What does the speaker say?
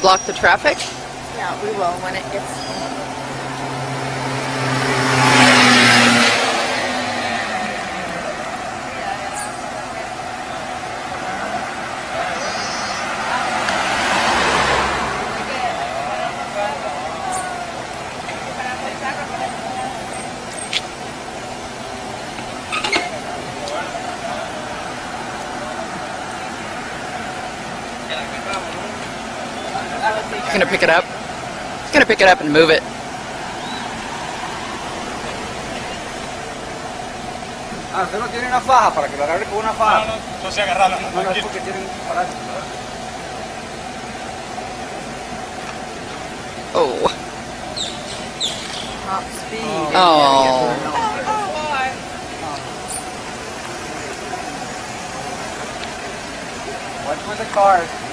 Block the traffic? Yeah, we will when it gets. He's gonna pick it up. He's gonna pick it up and move it. Ah, usted no tiene una faja para que lo agarre con una faja. No, no, no se agarrarla. No, no, es porque tienen parásitos. Oh. Top speed. Oh. Watch for the cars.